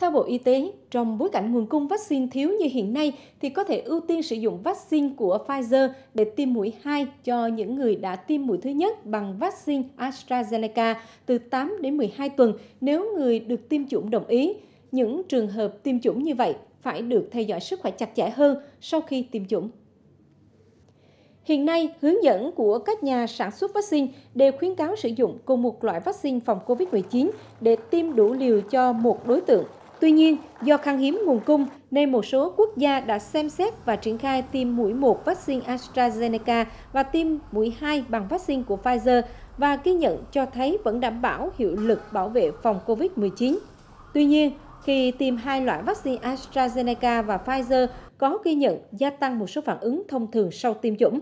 Theo Bộ Y tế, trong bối cảnh nguồn cung vaccine thiếu như hiện nay thì có thể ưu tiên sử dụng vaccine của Pfizer để tiêm mũi 2 cho những người đã tiêm mũi thứ nhất bằng vaccine AstraZeneca từ 8 đến 12 tuần nếu người được tiêm chủng đồng ý. Những trường hợp tiêm chủng như vậy phải được theo dõi sức khỏe chặt chẽ hơn sau khi tiêm chủng. Hiện nay, hướng dẫn của các nhà sản xuất vaccine đều khuyến cáo sử dụng cùng một loại vaccine phòng COVID-19 để tiêm đủ liều cho một đối tượng Tuy nhiên, do khan hiếm nguồn cung nên một số quốc gia đã xem xét và triển khai tiêm mũi 1 vaccine AstraZeneca và tiêm mũi 2 bằng vaccine của Pfizer và ghi nhận cho thấy vẫn đảm bảo hiệu lực bảo vệ phòng COVID-19. Tuy nhiên, khi tiêm hai loại vaccine AstraZeneca và Pfizer có ghi nhận gia tăng một số phản ứng thông thường sau tiêm chủng.